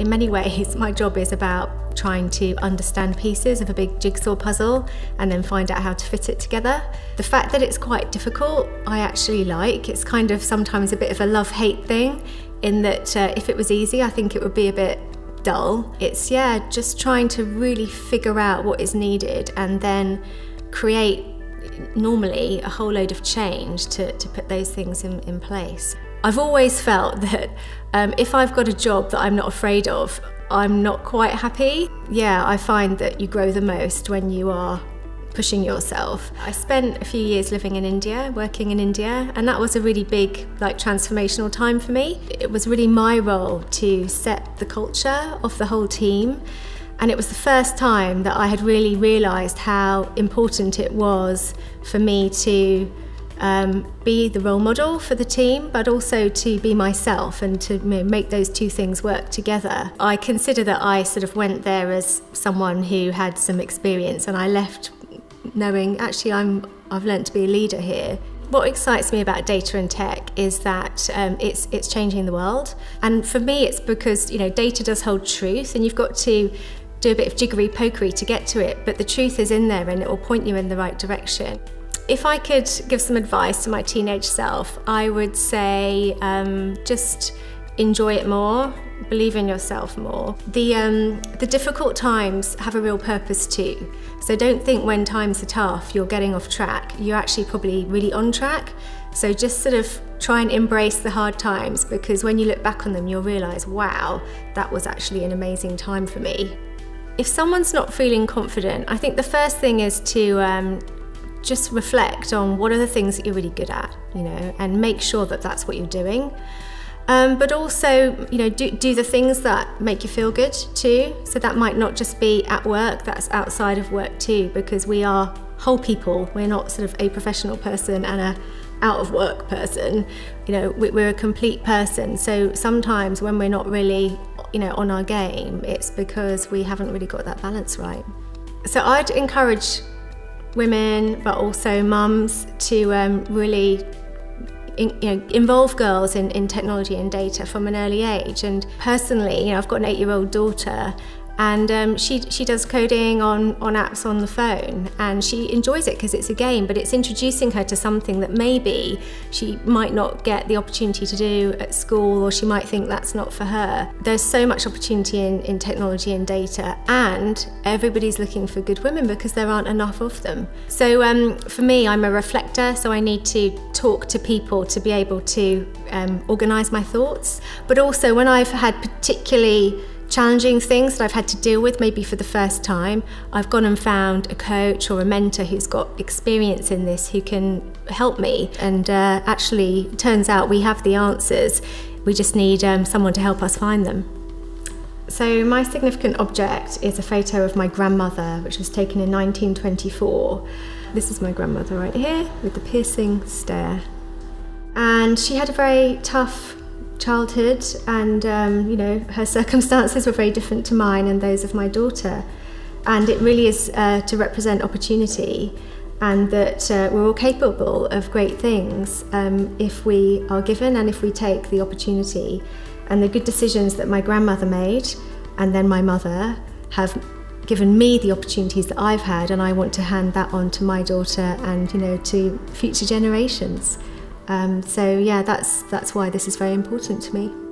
in many ways, my job is about trying to understand pieces of a big jigsaw puzzle and then find out how to fit it together. The fact that it's quite difficult, I actually like. It's kind of sometimes a bit of a love hate thing, in that uh, if it was easy, I think it would be a bit dull. It's, yeah, just trying to really figure out what is needed and then create normally a whole load of change to, to put those things in, in place. I've always felt that um, if I've got a job that I'm not afraid of, I'm not quite happy. Yeah, I find that you grow the most when you are pushing yourself. I spent a few years living in India, working in India, and that was a really big, like, transformational time for me. It was really my role to set the culture of the whole team. And it was the first time that I had really realised how important it was for me to um, be the role model for the team, but also to be myself and to make those two things work together. I consider that I sort of went there as someone who had some experience, and I left knowing actually I'm I've learned to be a leader here. What excites me about data and tech is that um, it's it's changing the world, and for me it's because you know data does hold truth, and you've got to do a bit of jiggery pokery to get to it, but the truth is in there and it will point you in the right direction. If I could give some advice to my teenage self, I would say um, just enjoy it more, believe in yourself more. The, um, the difficult times have a real purpose too. So don't think when times are tough you're getting off track. You're actually probably really on track. So just sort of try and embrace the hard times because when you look back on them you'll realise, wow, that was actually an amazing time for me. If someone's not feeling confident, I think the first thing is to um, just reflect on what are the things that you're really good at, you know, and make sure that that's what you're doing. Um, but also, you know, do, do the things that make you feel good too. So that might not just be at work, that's outside of work too, because we are whole people. We're not sort of a professional person and a out of work person. You know, we're a complete person. So sometimes when we're not really you know, on our game, it's because we haven't really got that balance right. So I'd encourage women, but also mums, to um, really in, you know, involve girls in, in technology and data from an early age. And personally, you know, I've got an eight-year-old daughter, and um, she, she does coding on, on apps on the phone and she enjoys it because it's a game but it's introducing her to something that maybe she might not get the opportunity to do at school or she might think that's not for her. There's so much opportunity in, in technology and data and everybody's looking for good women because there aren't enough of them. So um, for me I'm a reflector so I need to talk to people to be able to um, organise my thoughts but also when I've had particularly challenging things that I've had to deal with, maybe for the first time, I've gone and found a coach or a mentor who's got experience in this who can help me. And uh, actually, turns out we have the answers. We just need um, someone to help us find them. So, my significant object is a photo of my grandmother, which was taken in 1924. This is my grandmother right here with the piercing stare. And she had a very tough childhood, and um, you know her circumstances were very different to mine and those of my daughter. And it really is uh, to represent opportunity, and that uh, we're all capable of great things um, if we are given and if we take the opportunity. And the good decisions that my grandmother made, and then my mother, have given me the opportunities that I've had, and I want to hand that on to my daughter and you know to future generations. Um, so yeah, that's that's why this is very important to me.